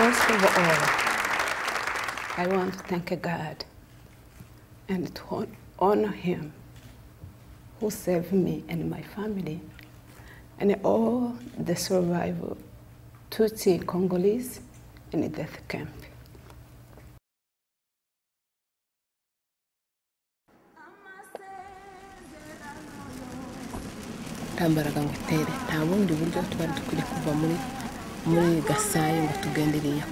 First of all, I want to thank God and to honor Him who saved me and my family and all the survivor Tutsi Congolese in the death camp. nta mbaraga ngo itere nta bundi buryo twari dukwiye kuva muri muri gasayi ngo tugenderiye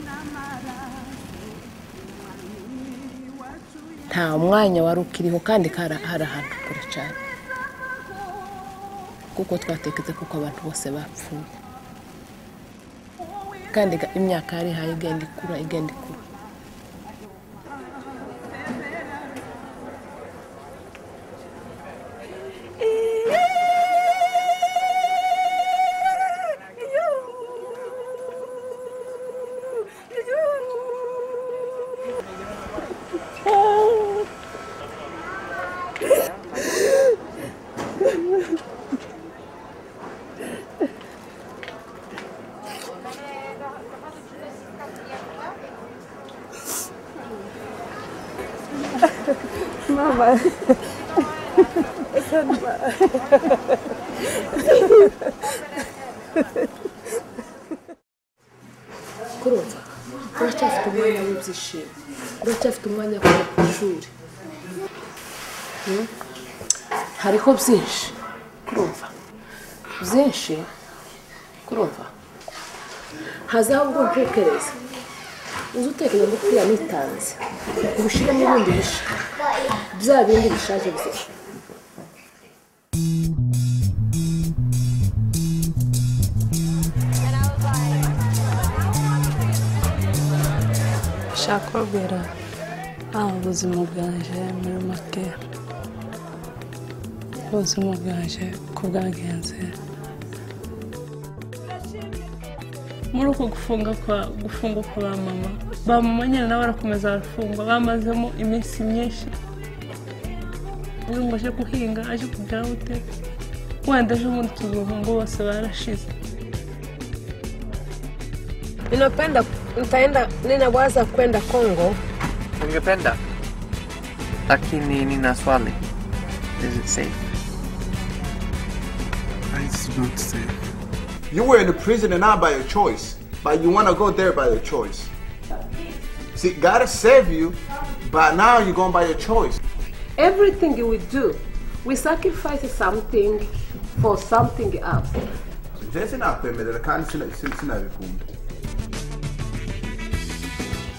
nta mwanya wari ukiriho kandi hari ahantu kure cyane. Kuko twateketse kuko abantu bose bapfuye. Kandi imyaka yari ihaye igenda ikura igenda ikura Mama. Mama. Kurwa, w łzy się, rozczawkowania kultury. Hariho byinshi, kurumva byinshi, kurumva ntazavuga mpekereza uzutekeza muri kuriya mitanzi ubushyiremo ibindi bisha bya bindi bishaje byose nshaka kubera ntawe ubuzima bwaje muri make ubuzima bwaje uko bwagenze muri uko gufunga kwa gufunga kwa ba mama ba mama nyine nabo barakomeza barafungwa bamazemo iminsi myinshi uyu ngo aje guhinga aje kugira gute wenda ejo bundi tuzungu ngo bose barashize Ninapenda, nitaenda, ninawaza kwenda Kongo. Ungependa, lakini nina swali. Is it safe? It's not safe. You were in the prison and not by your choice, but you want to go there by your choice. See, God has saved you, but now you're going by your choice. Everything we do, we sacrifice something for something else. Njye sinakwemerera kandi sina- sin- sinabikunda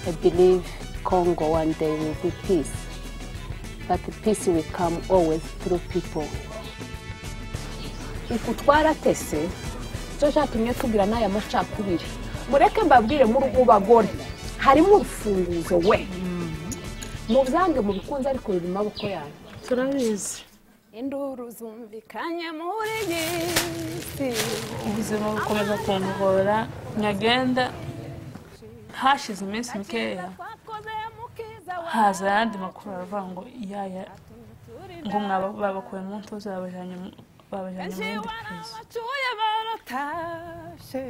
I believe Congo one day will be peace. But the peace will come always through people. ifu twaratese cyo cyatumye tugira n'aya macakubiri. Mureke mbabwire muri ubu bagore. Harimo urufunguzo we. Mubyange mubikunze ariko biri mu maboko yanyu. Turabizi. Induru zumvikanye muri iyi si. ubuzima bukomeza kungora nyagenda. Hashize iminsi mikeya haza ayandi makuru aravuga ngo yaya ngo mwaba babakuye mu ntuza babajyanye mu- mu yindi pirizo Baratashe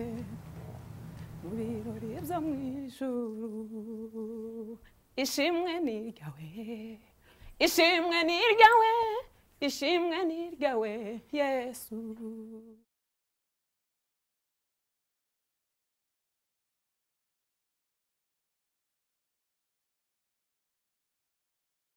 mu birori byo mu ijuru ishimwe ni iryawe ishimwe ni iryawe ishimwe ni iryawe yesu